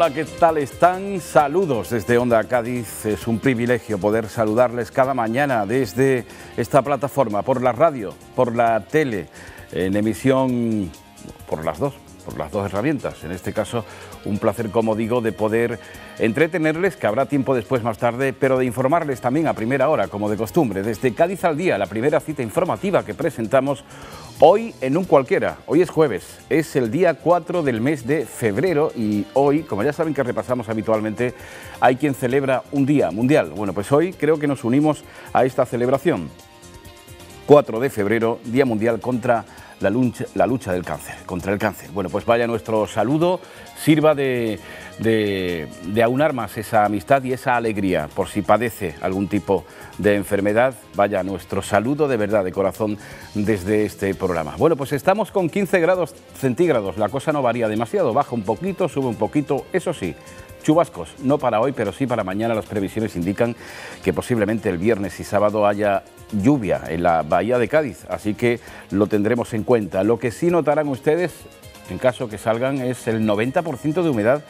Hola, ¿qué tal están? Saludos desde Onda Cádiz. Es un privilegio poder saludarles cada mañana desde esta plataforma, por la radio, por la tele, en emisión por las dos, por las dos herramientas. En este caso, un placer, como digo, de poder entretenerles, que habrá tiempo después más tarde, pero de informarles también a primera hora, como de costumbre. Desde Cádiz al día, la primera cita informativa que presentamos Hoy en un cualquiera, hoy es jueves, es el día 4 del mes de febrero y hoy, como ya saben que repasamos habitualmente, hay quien celebra un día mundial. Bueno, pues hoy creo que nos unimos a esta celebración. 4 de febrero, Día Mundial contra la lucha, la lucha del cáncer, contra el cáncer. Bueno, pues vaya nuestro saludo, sirva de, de, aunar más esa amistad y esa alegría por si padece algún tipo de enfermedad. Vaya nuestro saludo de verdad, de corazón, desde este programa. Bueno, pues estamos con 15 grados centígrados, la cosa no varía demasiado, baja un poquito, sube un poquito, eso sí. Chubascos, no para hoy, pero sí para mañana. Las previsiones indican que posiblemente el viernes y sábado haya lluvia en la bahía de Cádiz, así que lo tendremos en cuenta. Lo que sí notarán ustedes, en caso que salgan, es el 90% de humedad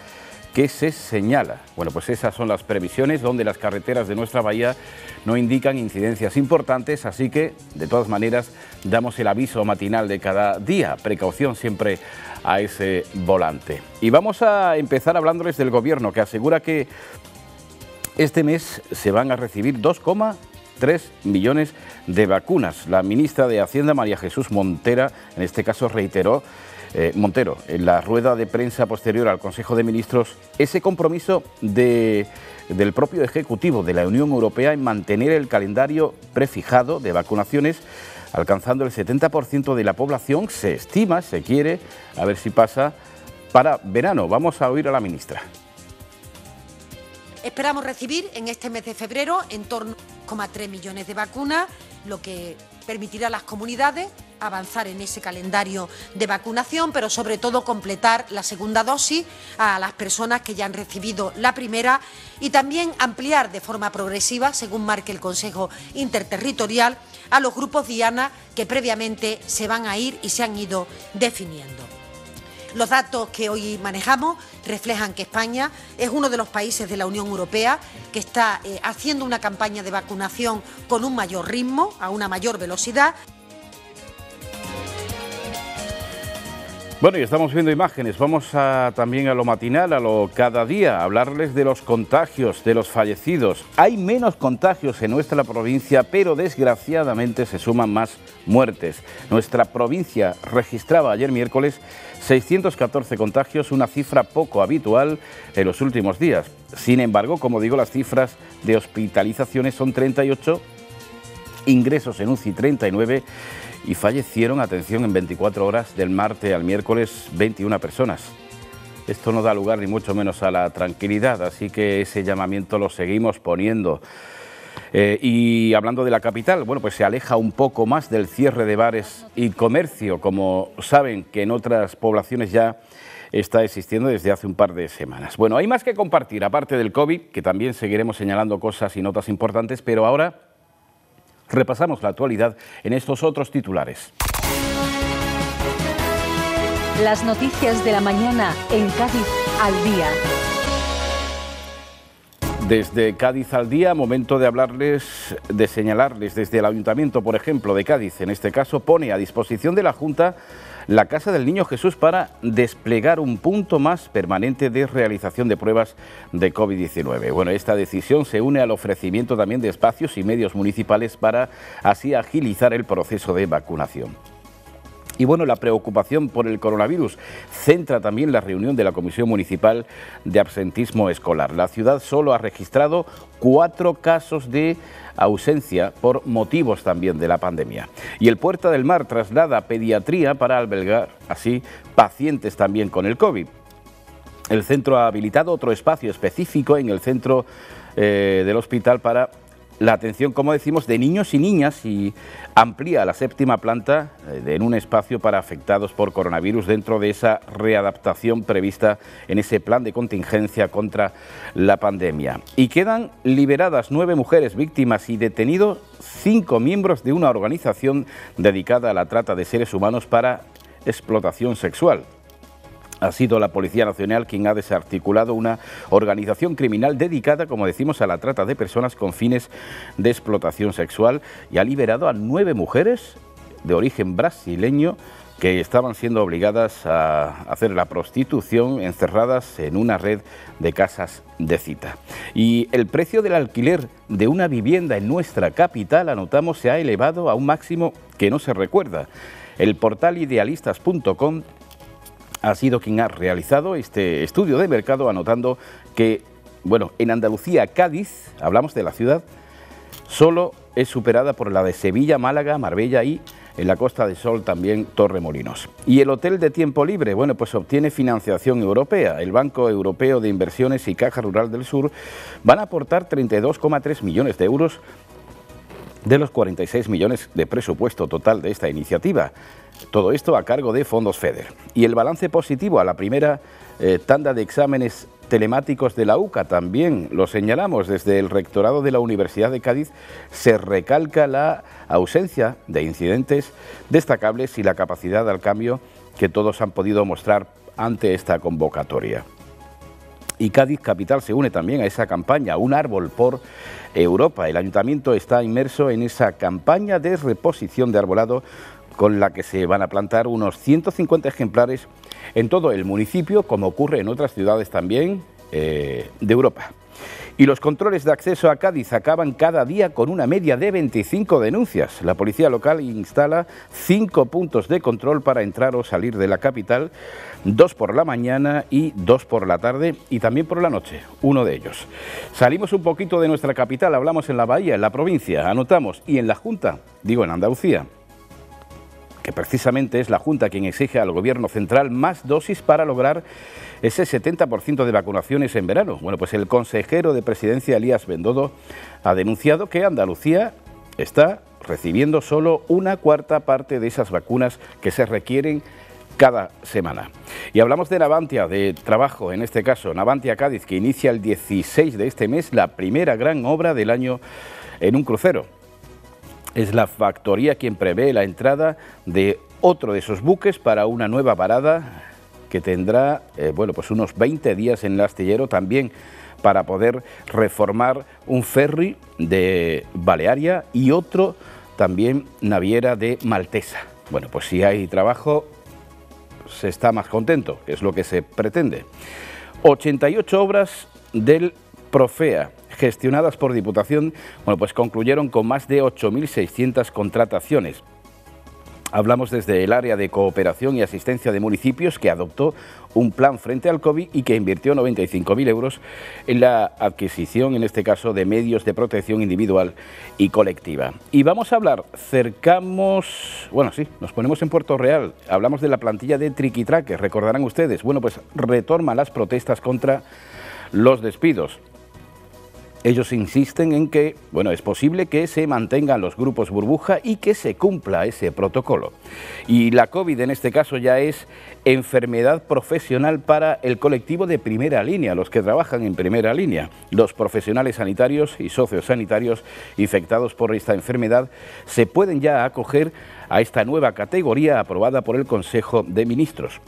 que se señala. Bueno, pues esas son las previsiones donde las carreteras de nuestra bahía no indican incidencias importantes, así que de todas maneras damos el aviso matinal de cada día. Precaución siempre a ese volante. Y vamos a empezar hablándoles del gobierno que asegura que este mes se van a recibir 2,3 millones de vacunas. La ministra de Hacienda, María Jesús Montera, en este caso reiteró eh, Montero, en la rueda de prensa posterior al Consejo de Ministros, ese compromiso del propio Ejecutivo de la Unión Europea en mantener el calendario prefijado de vacunaciones, alcanzando el 70% de la población, se estima, se quiere, a ver si pasa, para verano. Vamos a oír a la ministra. Esperamos recibir en este mes de febrero en torno a 3 millones de vacunas, lo que permitirá a las comunidades avanzar en ese calendario de vacunación, pero sobre todo completar la segunda dosis a las personas que ya han recibido la primera y también ampliar de forma progresiva, según marque el Consejo Interterritorial, a los grupos Diana que previamente se van a ir y se han ido definiendo. Los datos que hoy manejamos reflejan que España es uno de los países de la Unión Europea que está eh, haciendo una campaña de vacunación con un mayor ritmo, a una mayor velocidad. Bueno, y estamos viendo imágenes. Vamos a, también a lo matinal, a lo cada día, a hablarles de los contagios, de los fallecidos. Hay menos contagios en nuestra provincia, pero desgraciadamente se suman más muertes. Nuestra provincia registraba ayer miércoles 614 contagios, una cifra poco habitual en los últimos días. Sin embargo, como digo, las cifras de hospitalizaciones son 38, ingresos en UCI 39 y fallecieron, atención, en 24 horas del martes al miércoles 21 personas. Esto no da lugar ni mucho menos a la tranquilidad, así que ese llamamiento lo seguimos poniendo. Eh, y hablando de la capital, bueno, pues se aleja un poco más del cierre de bares y comercio, como saben que en otras poblaciones ya está existiendo desde hace un par de semanas. Bueno, hay más que compartir, aparte del COVID, que también seguiremos señalando cosas y notas importantes, pero ahora repasamos la actualidad en estos otros titulares. Las noticias de la mañana en Cádiz al día. Desde Cádiz al día, momento de hablarles, de señalarles desde el Ayuntamiento, por ejemplo, de Cádiz, en este caso, pone a disposición de la Junta la Casa del Niño Jesús para desplegar un punto más permanente de realización de pruebas de COVID-19. Bueno, esta decisión se une al ofrecimiento también de espacios y medios municipales para así agilizar el proceso de vacunación. Y bueno, la preocupación por el coronavirus centra también la reunión de la Comisión Municipal de Absentismo Escolar. La ciudad solo ha registrado cuatro casos de ausencia por motivos también de la pandemia. Y el Puerta del Mar traslada pediatría para albergar así pacientes también con el COVID. El centro ha habilitado otro espacio específico en el centro eh, del hospital para la atención, como decimos, de niños y niñas y amplía la séptima planta eh, en un espacio para afectados por coronavirus dentro de esa readaptación prevista en ese plan de contingencia contra la pandemia. Y quedan liberadas nueve mujeres víctimas y detenidos cinco miembros de una organización dedicada a la trata de seres humanos para explotación sexual. Ha sido la Policía Nacional quien ha desarticulado una organización criminal dedicada, como decimos, a la trata de personas con fines de explotación sexual y ha liberado a nueve mujeres de origen brasileño que estaban siendo obligadas a hacer la prostitución encerradas en una red de casas de cita. Y el precio del alquiler de una vivienda en nuestra capital, anotamos, se ha elevado a un máximo que no se recuerda. El portal idealistas.com ha sido quien ha realizado este estudio de mercado anotando que, bueno, en Andalucía, Cádiz, hablamos de la ciudad, solo es superada por la de Sevilla, Málaga, Marbella y en la Costa del Sol también Torremolinos. Y el hotel de tiempo libre, bueno, pues obtiene financiación europea. El Banco Europeo de Inversiones y Caja Rural del Sur van a aportar 32,3 millones de euros de los 46 millones de presupuesto total de esta iniciativa. Todo esto a cargo de fondos FEDER. Y el balance positivo a la primera eh, tanda de exámenes telemáticos de la UCA también lo señalamos desde el rectorado de la Universidad de Cádiz se recalca la ausencia de incidentes destacables y la capacidad al cambio que todos han podido mostrar ante esta convocatoria. Y Cádiz Capital se une también a esa campaña, Un árbol por Europa. El ayuntamiento está inmerso en esa campaña de reposición de arbolado con la que se van a plantar unos 150 ejemplares en todo el municipio, como ocurre en otras ciudades también eh, de Europa. Y los controles de acceso a Cádiz acaban cada día con una media de 25 denuncias. La policía local instala cinco puntos de control para entrar o salir de la capital, dos por la mañana y dos por la tarde y también por la noche, uno de ellos. Salimos un poquito de nuestra capital, hablamos en la bahía, en la provincia, anotamos y en la Junta, digo en Andalucía que precisamente es la Junta quien exige al Gobierno central más dosis para lograr ese 70% de vacunaciones en verano. Bueno, pues el consejero de presidencia, Elías Bendodo, ha denunciado que Andalucía está recibiendo solo una cuarta parte de esas vacunas que se requieren cada semana. Y hablamos de Navantia, de trabajo en este caso, Navantia Cádiz, que inicia el 16 de este mes la primera gran obra del año en un crucero es la factoría quien prevé la entrada de otro de esos buques para una nueva parada que tendrá eh, bueno, pues unos 20 días en el astillero también para poder reformar un ferry de Balearia y otro también naviera de Maltesa. Bueno, pues si hay trabajo se está más contento, que es lo que se pretende. 88 obras del Profea gestionadas por Diputación, bueno, pues concluyeron con más de 8.600 contrataciones. Hablamos desde el área de cooperación y asistencia de municipios que adoptó un plan frente al COVID y que invirtió 95.000 euros en la adquisición, en este caso, de medios de protección individual y colectiva. Y vamos a hablar, cercamos, bueno, sí, nos ponemos en Puerto Real, hablamos de la plantilla de Triquitraque, recordarán ustedes, bueno, pues retorna las protestas contra los despidos. Ellos insisten en que, bueno, es posible que se mantengan los grupos burbuja y que se cumpla ese protocolo. Y la COVID en este caso ya es enfermedad profesional para el colectivo de primera línea, los que trabajan en primera línea. Los profesionales sanitarios y sociosanitarios infectados por esta enfermedad se pueden ya acoger a esta nueva categoría aprobada por el Consejo de Ministros.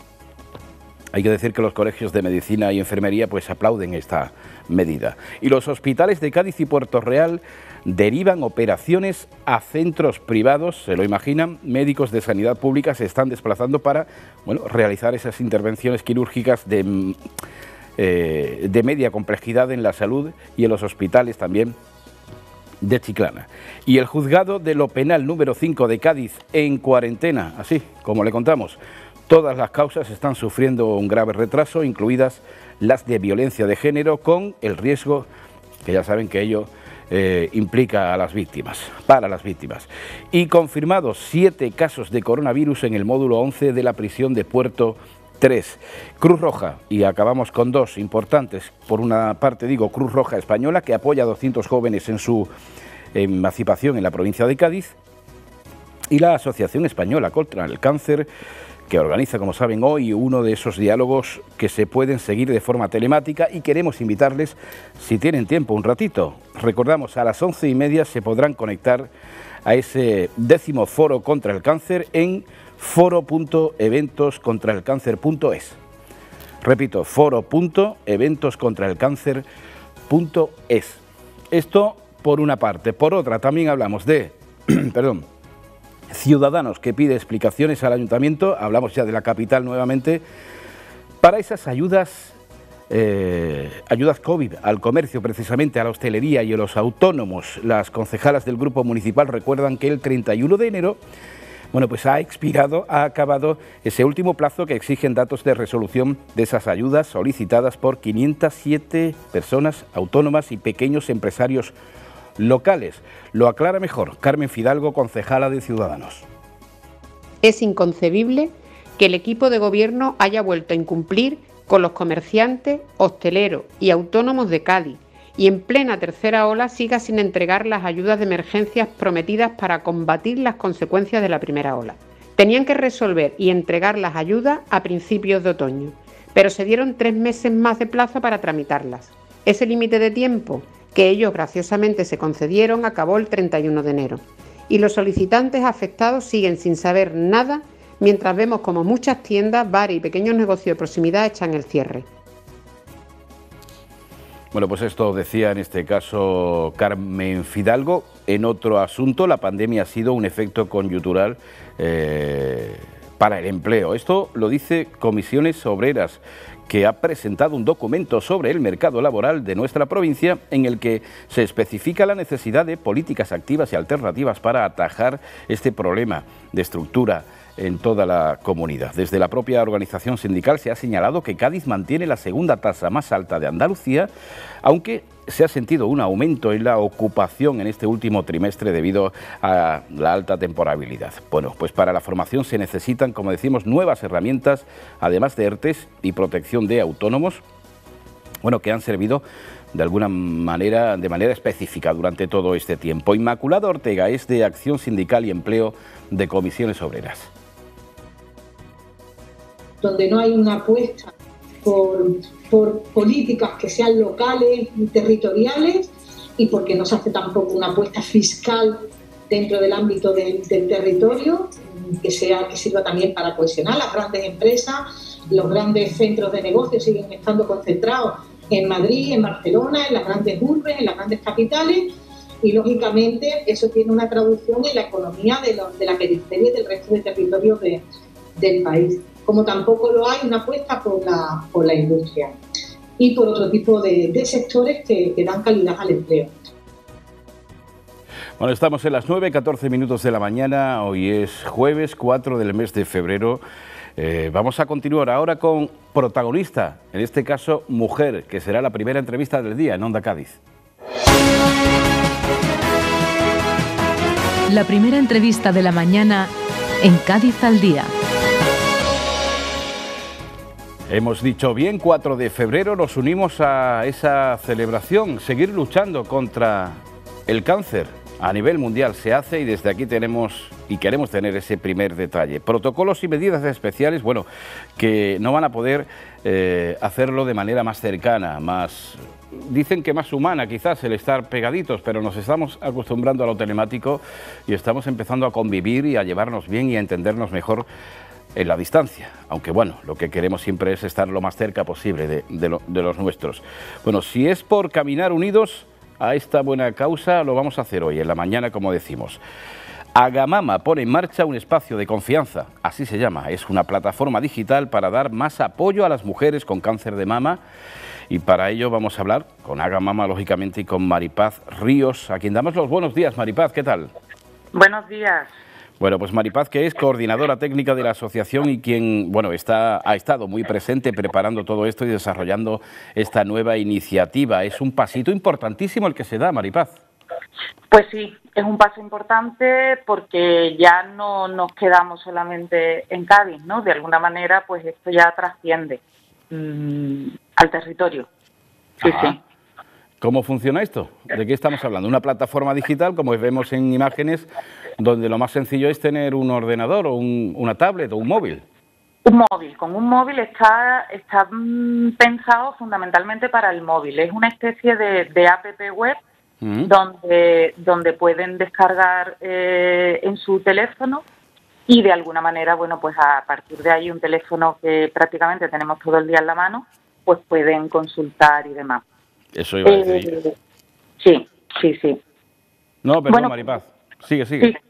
Hay que decir que los colegios de medicina y enfermería pues aplauden esta medida. Y los hospitales de Cádiz y Puerto Real derivan operaciones a centros privados, se lo imaginan, médicos de sanidad pública se están desplazando para bueno, realizar esas intervenciones quirúrgicas de, mm, eh, de media complejidad en la salud y en los hospitales también de Chiclana. Y el juzgado de lo penal número 5 de Cádiz en cuarentena, así como le contamos, Todas las causas están sufriendo un grave retraso, incluidas las de violencia de género, con el riesgo, que ya saben que ello eh, implica a las víctimas, para las víctimas. Y confirmados siete casos de coronavirus en el módulo 11 de la prisión de Puerto 3. Cruz Roja, y acabamos con dos importantes. Por una parte digo Cruz Roja Española, que apoya a 200 jóvenes en su emancipación en la provincia de Cádiz, y la Asociación Española contra el Cáncer, que organiza, como saben, hoy uno de esos diálogos que se pueden seguir de forma telemática y queremos invitarles, si tienen tiempo, un ratito. Recordamos, a las once y media se podrán conectar a ese décimo foro contra el cáncer en foro.eventoscontraelcáncer.es. Repito, foro.eventoscontraelcáncer.es. Esto por una parte. Por otra, también hablamos de, perdón, Ciudadanos que pide explicaciones al ayuntamiento, hablamos ya de la capital nuevamente, para esas ayudas, eh, ayudas COVID al comercio, precisamente a la hostelería y a los autónomos. Las concejalas del grupo municipal recuerdan que el 31 de enero bueno, pues ha expirado, ha acabado ese último plazo que exigen datos de resolución de esas ayudas solicitadas por 507 personas autónomas y pequeños empresarios locales. Lo aclara mejor Carmen Fidalgo, concejala de Ciudadanos. Es inconcebible que el equipo de gobierno haya vuelto a incumplir con los comerciantes, hosteleros y autónomos de Cádiz y en plena tercera ola siga sin entregar las ayudas de emergencias prometidas para combatir las consecuencias de la primera ola. Tenían que resolver y entregar las ayudas a principios de otoño, pero se dieron tres meses más de plazo para tramitarlas. Ese límite de tiempo que ellos graciosamente se concedieron acabó el 31 de enero. Y los solicitantes afectados siguen sin saber nada mientras vemos como muchas tiendas, bares y pequeños negocios de proximidad echan el cierre. Bueno, pues esto decía en este caso Carmen Fidalgo. En otro asunto, la pandemia ha sido un efecto conyuntural eh, para el empleo. Esto lo dice Comisiones Obreras, que ha presentado un documento sobre el mercado laboral de nuestra provincia en el que se especifica la necesidad de políticas activas y alternativas para atajar este problema de estructura en toda la comunidad. Desde la propia organización sindical se ha señalado que Cádiz mantiene la segunda tasa más alta de Andalucía, aunque se ha sentido un aumento en la ocupación en este último trimestre debido a la alta temporalidad. Bueno, pues para la formación se necesitan, como decimos, nuevas herramientas, además de ERTES y protección de autónomos, bueno, que han servido de alguna manera, de manera específica durante todo este tiempo. Inmaculada Ortega es de Acción Sindical y Empleo de Comisiones Obreras. Donde no hay una apuesta por políticas que sean locales y territoriales y porque no se hace tampoco una apuesta fiscal dentro del ámbito del, territorio que, sea, que sirva también para cohesionar las grandes empresas, los grandes centros de negocio siguen estando concentrados en Madrid, en Barcelona, en las grandes urbes, en las grandes capitales y lógicamente eso tiene una traducción en la economía de, de la periferia y del resto de territorios del país como tampoco lo hay una apuesta por la, por la industria y por otro tipo de, sectores que, dan calidad al empleo. Bueno, estamos en las 9, 14 minutos de la mañana, hoy es jueves 4 del mes de febrero. Eh, vamos a continuar ahora con protagonista, en este caso mujer, que será la primera entrevista del día en Onda Cádiz. La primera entrevista de la mañana en Cádiz al día. Hemos dicho bien, 4 de febrero nos unimos a esa celebración, seguir luchando contra el cáncer a nivel mundial se hace y desde aquí tenemos y queremos tener ese primer detalle. Protocolos y medidas especiales, bueno, que no van a poder eh, hacerlo de manera más cercana, más dicen que más humana quizás el estar pegaditos, pero nos estamos acostumbrando a lo telemático y estamos empezando a convivir y a llevarnos bien y a entendernos mejor en la distancia, aunque bueno, lo que queremos siempre es estar lo más cerca posible de, los nuestros. Bueno, si es por caminar unidos a esta buena causa, lo vamos a hacer hoy, en la mañana, como decimos. Agamama pone en marcha un espacio de confianza, así se llama, es una plataforma digital para dar más apoyo a las mujeres con cáncer de mama y para ello vamos a hablar con Agamama, lógicamente, y con Maripaz Ríos, a quien damos los buenos días. Maripaz, ¿qué tal? Buenos días. Bueno, pues Maripaz, que es coordinadora técnica de la asociación y quien, bueno, está, ha estado muy presente preparando todo esto y desarrollando esta nueva iniciativa. Es un pasito importantísimo el que se da, Maripaz. Pues sí, es un paso importante porque ya no nos quedamos solamente en Cádiz, ¿no? De alguna manera, pues esto ya trasciende mm, al territorio. Sí, sí. ¿Cómo funciona esto? ¿De qué estamos hablando? Una plataforma digital, como vemos en imágenes, donde lo más sencillo es tener un ordenador o una tablet o un móvil. Un móvil. Con un móvil está, está mm, pensado fundamentalmente para el móvil. Es una especie de, app web mm. donde, donde pueden descargar eh, en su teléfono y de alguna manera, bueno, pues a partir de ahí un teléfono que prácticamente tenemos todo el día en la mano, pues pueden consultar y demás. Eso iba a decir. Eh, sí, sí, sí. No, perdón, Maripaz. Sigue, sigue.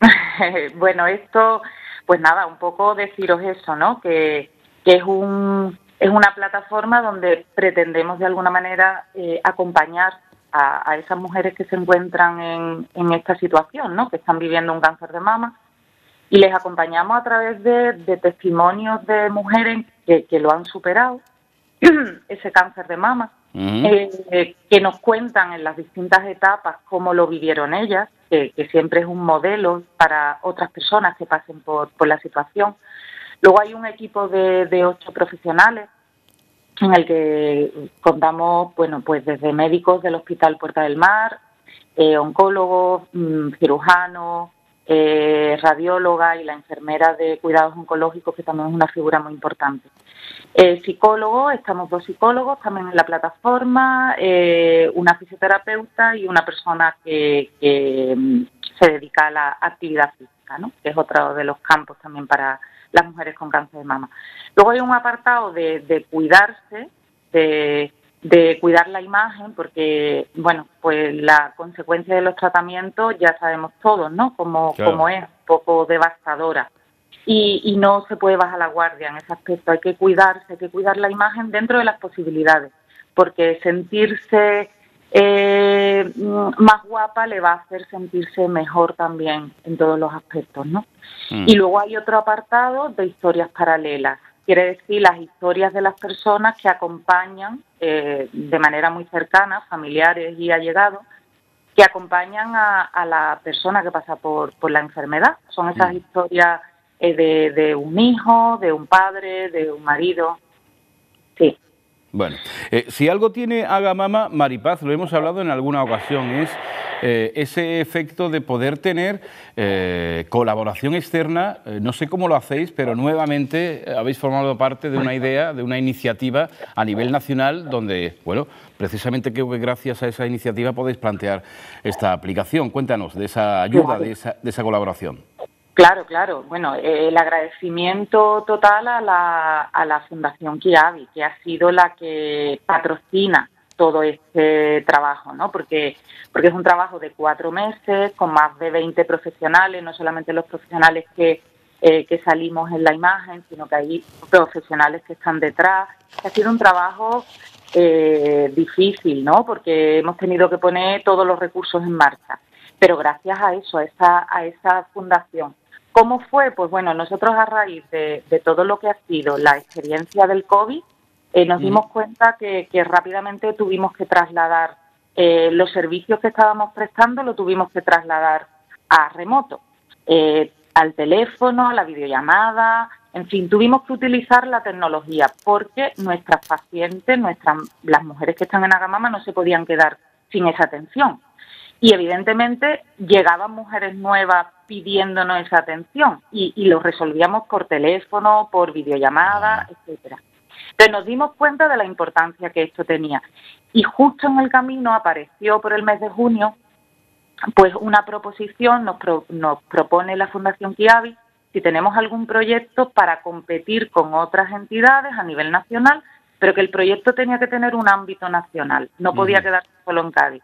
bueno, esto, pues nada, un poco deciros eso, ¿no? Que, que es un es una plataforma donde pretendemos de alguna manera eh, acompañar a, esas mujeres que se encuentran en, en, esta situación, ¿no? que están viviendo un cáncer de mama, y les acompañamos a través de, testimonios de mujeres que, lo han superado, ese cáncer de mama, eh, que nos cuentan en las distintas etapas cómo lo vivieron ellas, que, siempre es un modelo para otras personas que pasen por, por la situación. Luego hay un equipo de, ocho profesionales en el que contamos, bueno, pues desde médicos del Hospital Puerta del Mar, eh, oncólogos, mm, cirujanos, eh, radióloga y la enfermera de cuidados oncológicos, que también es una figura muy importante. Eh, psicólogo, estamos dos psicólogos también en la plataforma, eh, una fisioterapeuta y una persona que, mm, se dedica a la actividad física, ¿no? que es otro de los campos también para las mujeres con cáncer de mama. Luego hay un apartado de, de cuidarse, de, de cuidar la imagen, porque, bueno, pues la consecuencia de los tratamientos ya sabemos todos, ¿no? Como, como es, un poco devastadora. Y, y no se puede bajar la guardia en ese aspecto. Hay que cuidarse, hay que cuidar la imagen dentro de las posibilidades, porque sentirse eh, más guapa le va a hacer sentirse mejor también en todos los aspectos, ¿no? Mm. Y luego hay otro apartado de historias paralelas quiere decir las historias de las personas que acompañan eh, de manera muy cercana, familiares y allegados, que acompañan a, la persona que pasa por, por la enfermedad. Son esas mm. historias eh, de, de un hijo, de un padre, de un marido. Sí. Bueno, eh, si algo tiene Agamama, Maripaz, lo hemos hablado en alguna ocasión, es eh, ese efecto de poder tener eh, colaboración externa. no sé cómo lo hacéis, pero nuevamente habéis formado parte de una idea, de una iniciativa a nivel nacional, donde, bueno, precisamente que gracias a esa iniciativa podéis plantear esta aplicación. Cuéntanos de esa ayuda, de esa, de esa colaboración. Claro, claro. Bueno, eh, el agradecimiento total a la, a la Fundación Kiavi, que ha sido la que patrocina todo este trabajo, ¿no? Porque, porque es un trabajo de cuatro meses, con más de 20 profesionales, no solamente los profesionales que, eh, que salimos en la imagen, sino que hay profesionales que están detrás. Ha sido un trabajo eh, difícil, ¿no? Porque hemos tenido que poner todos los recursos en marcha. Pero gracias a eso, a esa, a esa fundación ¿Cómo fue? Pues bueno, nosotros a raíz de, todo lo que ha sido la experiencia del COVID, eh, nos dimos cuenta que, rápidamente tuvimos que trasladar eh, los servicios que estábamos prestando, lo tuvimos que trasladar a remoto, eh, al teléfono, a la videollamada, en fin, tuvimos que utilizar la tecnología porque nuestras pacientes, nuestras, las mujeres que están en Agamama no se podían quedar sin esa atención. Y evidentemente llegaban mujeres nuevas pidiéndonos esa atención y, lo resolvíamos por teléfono, por videollamada, etcétera. Pero nos dimos cuenta de la importancia que esto tenía. Y justo en el camino apareció por el mes de junio pues una proposición, nos, nos propone la Fundación Kiavi si tenemos algún proyecto para competir con otras entidades a nivel nacional, pero que el proyecto tenía que tener un ámbito nacional, no podía quedarse solo en Cádiz.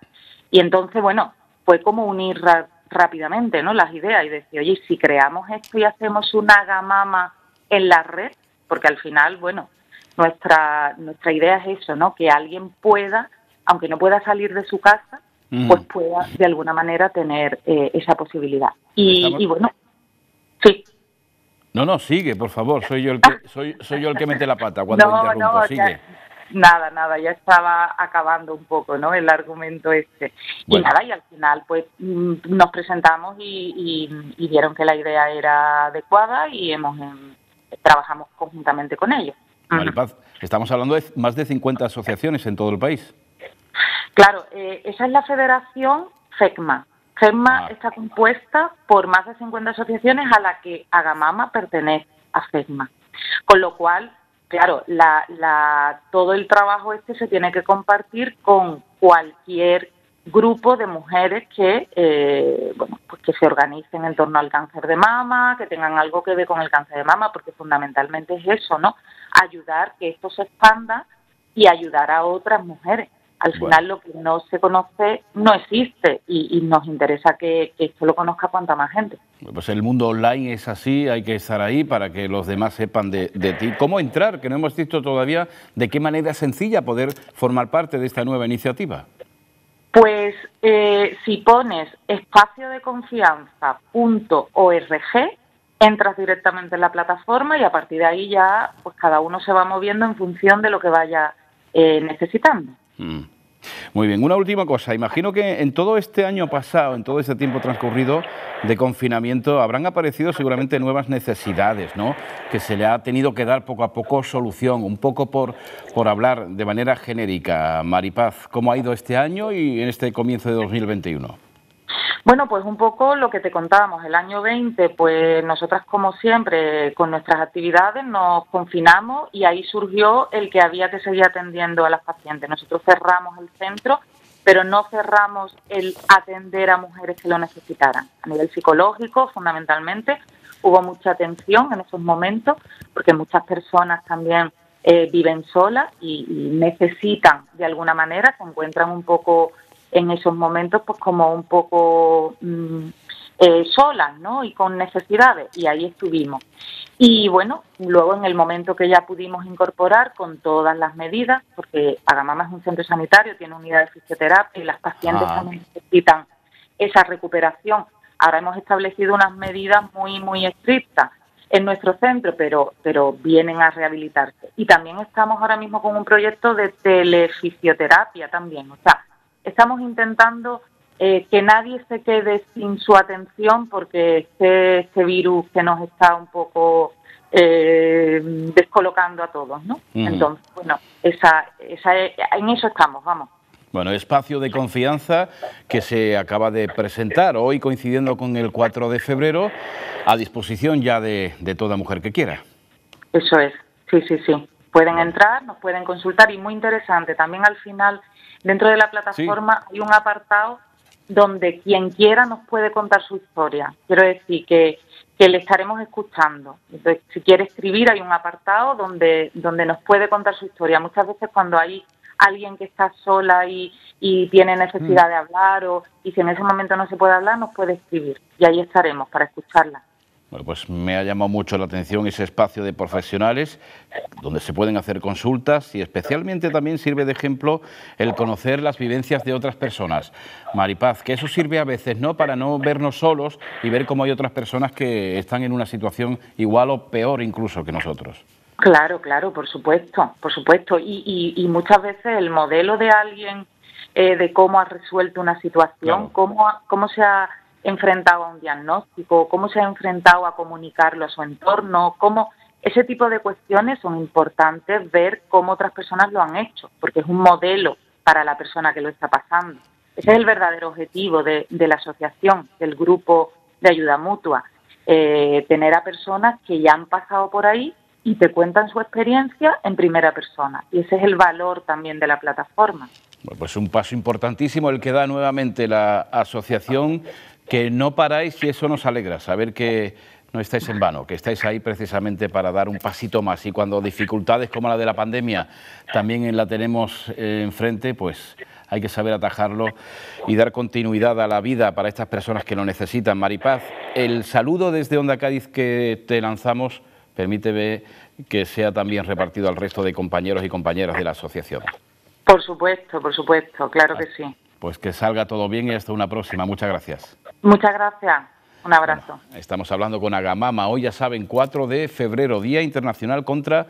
Y entonces, bueno, fue como unir rápidamente ¿no? las ideas y decir, oye, si creamos esto y hacemos una gamama en la red, porque al final, bueno, nuestra, nuestra idea es eso, ¿no? Que alguien pueda, aunque no pueda salir de su casa, pues pueda de alguna manera tener eh, esa posibilidad. Y, bueno, sí. No, no, sigue, por favor. Soy yo el que soy, soy yo el que mete la pata cuando interrumpo. sigue. Nada, nada, ya estaba acabando un poco, ¿no? El argumento este. Y nada, y al final, pues mm, nos presentamos y, vieron que la idea era adecuada y hemos em, trabajamos conjuntamente con ellos. Maripaz, estamos hablando de más de 50 asociaciones en todo el país. Claro, eh, esa es la federación FECMA. FECMA ah. está compuesta por más de 50 asociaciones a la que Agamama pertenece a FECMA. Con lo cual, claro, la, la, todo el trabajo este se tiene que compartir con cualquier grupo de mujeres que, eh, bueno, pues que se organicen en torno al cáncer de mama, que tengan algo que ver con el cáncer de mama, porque fundamentalmente es eso, ¿no? Ayudar que esto se expanda y ayudar a otras mujeres. Al final lo que no se conoce no existe y, nos interesa que, esto lo conozca cuanta más gente. Pues el mundo online es así, hay que estar ahí para que los demás sepan de, ti. ¿Cómo entrar? Que no hemos visto todavía de qué manera sencilla poder formar parte de esta nueva iniciativa. Pues eh, si pones espacio de entras directamente en la plataforma y a partir de ahí ya pues cada uno se va moviendo en función de lo que vaya eh, necesitando. Mm. Muy bien, una última cosa. Imagino que en todo este año pasado, en todo este tiempo transcurrido de confinamiento, habrán aparecido seguramente nuevas necesidades, ¿no? Que se le ha tenido que dar poco a poco solución. Un poco por, por hablar de manera genérica, Maripaz, ¿cómo ha ido este año y en este comienzo de 2021? Bueno, pues un poco lo que te contábamos, el año 20, pues nosotras como siempre con nuestras actividades nos confinamos y ahí surgió el que había que seguir atendiendo a las pacientes. Nosotros cerramos el centro, pero no cerramos el atender a mujeres que lo necesitaran. A nivel psicológico, fundamentalmente, hubo mucha atención en esos momentos porque muchas personas también eh, viven solas y necesitan de alguna manera, se encuentran un poco en esos momentos pues como un poco mm, eh, solas, ¿no? Y con necesidades, y ahí estuvimos. Y bueno, luego en el momento que ya pudimos incorporar con todas las medidas, porque Agamama es un centro sanitario, tiene unidad de fisioterapia y las pacientes ah. también necesitan esa recuperación. Ahora hemos establecido unas medidas muy, muy estrictas en nuestro centro, pero, pero vienen a rehabilitarse. Y también estamos ahora mismo con un proyecto de telefisioterapia también, o sea, estamos intentando eh, que nadie se quede sin su atención porque este, este virus que nos está un poco eh, descolocando a todos, ¿no? Entonces, bueno, esa, esa, en eso estamos, vamos. Bueno, espacio de confianza que se acaba de presentar hoy coincidiendo con el 4 de febrero a disposición ya de, de toda mujer que quiera. Eso es, sí, sí, sí. Pueden entrar, nos pueden consultar y muy interesante, también al final Dentro de la plataforma hay un apartado donde quien quiera nos puede contar su historia. Quiero decir que, que le estaremos escuchando. Entonces, si quiere escribir, hay un apartado donde, donde nos puede contar su historia. Muchas veces cuando hay alguien que está sola y, y tiene necesidad mm. de hablar o y si en ese momento no se puede hablar, nos puede escribir. Y ahí estaremos para escucharla. Bueno, pues me ha llamado mucho la atención ese espacio de profesionales donde se pueden hacer consultas y especialmente también sirve de ejemplo el conocer las vivencias de otras personas. Maripaz, que eso sirve a veces, ¿no? Para no vernos solos y ver cómo hay otras personas que están en una situación igual o peor incluso que nosotros. Claro, claro, por supuesto, por supuesto. Y, muchas veces el modelo de alguien eh, de cómo ha resuelto una situación, cómo, cómo se ha enfrentado a un diagnóstico, cómo se ha enfrentado a comunicarlo a su entorno, cómo ese tipo de cuestiones son importantes ver cómo otras personas lo han hecho, porque es un modelo para la persona que lo está pasando. Ese es el verdadero objetivo de, la asociación, del grupo de ayuda mutua, eh, tener a personas que ya han pasado por ahí y te cuentan su experiencia en primera persona. Y ese es el valor también de la plataforma. Pues un paso importantísimo el que da nuevamente la asociación que no paráis y eso nos alegra, saber que no estáis en vano, que estáis ahí precisamente para dar un pasito más y cuando dificultades como la de la pandemia también la tenemos eh, enfrente, pues hay que saber atajarlo y dar continuidad a la vida para estas personas que lo necesitan. Maripaz, el saludo desde Onda Cádiz que te lanzamos, permíteme que sea también repartido al resto de compañeros y compañeras de la asociación. Por supuesto, por supuesto, claro que sí. Pues que salga todo bien y hasta una próxima. Muchas gracias. Muchas gracias. Un abrazo. estamos hablando con Agamama. Hoy ya saben, 4 de febrero, Día Internacional contra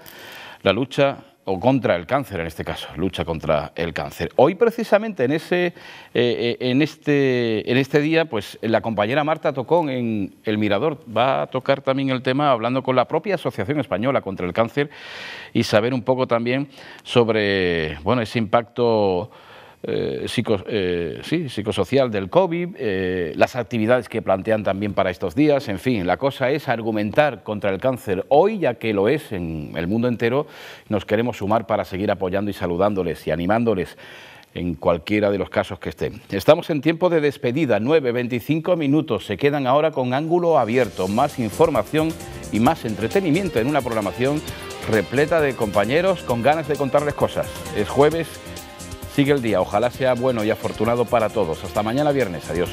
la lucha o contra el cáncer en este caso, lucha contra el cáncer. Hoy precisamente en ese eh, eh, en este en este día, pues la compañera Marta Tocón en El Mirador va a tocar también el tema hablando con la propia Asociación Española contra el Cáncer y saber un poco también sobre bueno ese impacto eh, eh, sí, psicosocial del COVID, eh, las actividades que plantean también para estos días, en fin, la cosa es argumentar contra el cáncer hoy, ya que lo es en el mundo entero, nos queremos sumar para seguir apoyando y saludándoles y animándoles en cualquiera de los casos que estén. Estamos en tiempo de despedida, 9, 25 minutos, se quedan ahora con ángulo abierto, más información y más entretenimiento en una programación repleta de compañeros con ganas de contarles cosas. Es jueves Sigue el día, ojalá sea bueno y afortunado para todos. Hasta mañana viernes, adiós.